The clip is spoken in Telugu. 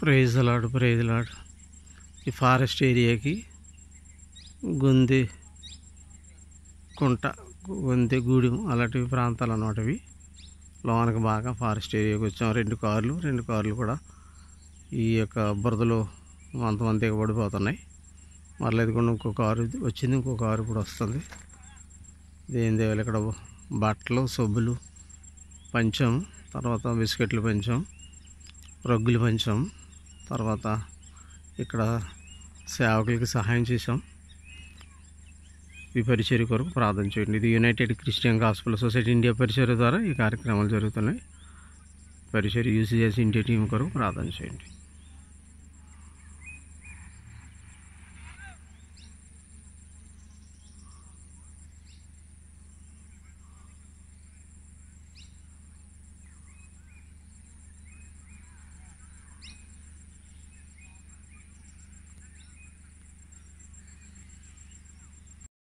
ప్రైజ్ లాడు ప్రైజ్ లాడు ఈ ఫారెస్ట్ ఏరియాకి గొంది కుంట గొంతె గూడెం అలాంటివి ప్రాంతాలు అన్నమాటవి లోనకి బాగా ఫారెస్ట్ ఏరియాకి వచ్చాం. రెండు కార్లు రెండు కార్లు కూడా ఈ యొక్క బురదలో అంతమంది పడిపోతున్నాయి మరలా ఇదిగోండి ఇంకో కారు వచ్చింది ఇంకో కారు కూడా వస్తుంది. దేని దేవాలి ఇక్కడ? బట్టలు సబ్బులు పంచాం. తర్వాత బిస్కెట్లు పంచాం. రగ్గులు పంచాం. తర్వాత ఇక్కడ సేవకులకి సహాయం చేశాం. ఈ పరిచర్య కొరకు ప్రార్థన చేయండి. ఇది United Christian Gospel Society India పరిచర్య ద్వారా ఈ కార్యక్రమాలు జరుగుతున్నాయి. పరిచర్య యూసీఎస్ చేసి ఇండియా టీం కొరకు ప్రార్థన చేయండి.